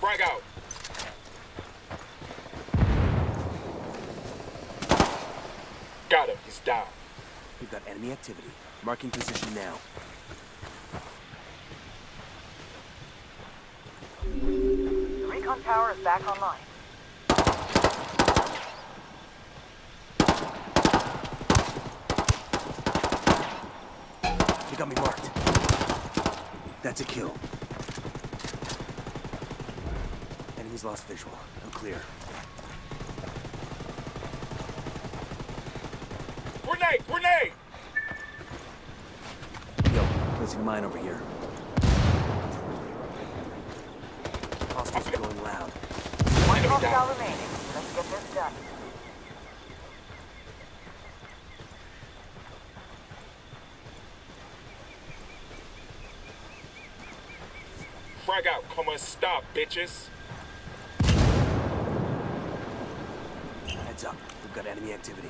Frag out. Got him. He's down. We've got enemy activity. Marking position now. Recon tower is back online. They got me marked. That's a kill. Enemy's lost visual. I'm clear. Grenade! Grenade! Yo, placing a mine over here. Hostiles are going loud. One Enemy down. remaining. Let's get this done. Frag out. Come on, stop, bitches. Heads up. We've got enemy activity.